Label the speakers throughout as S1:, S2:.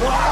S1: Wow.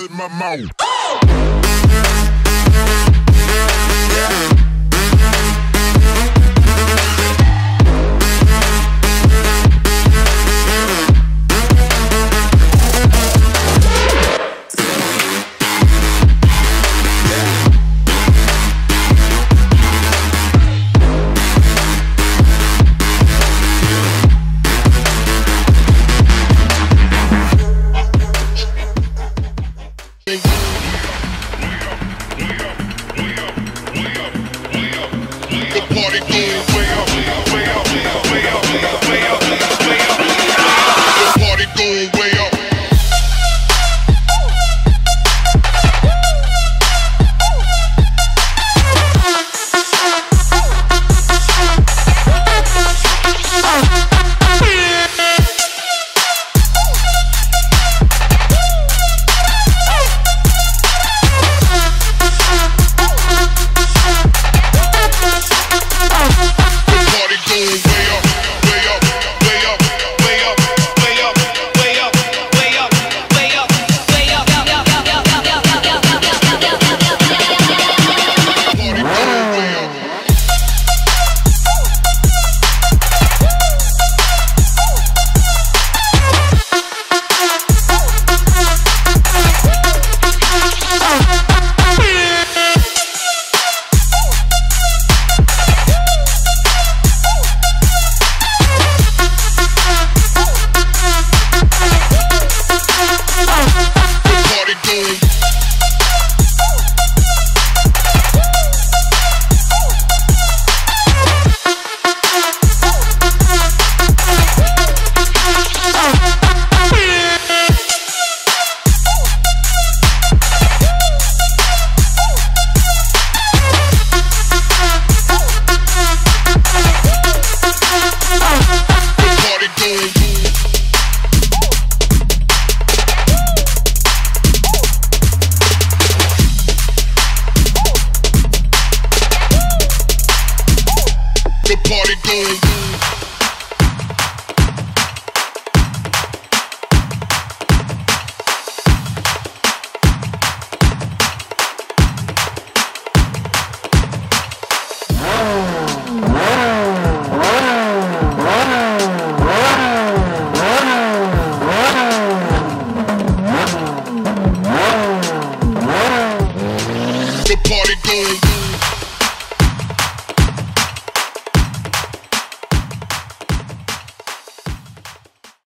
S1: In my mouth.
S2: The party going. Party going.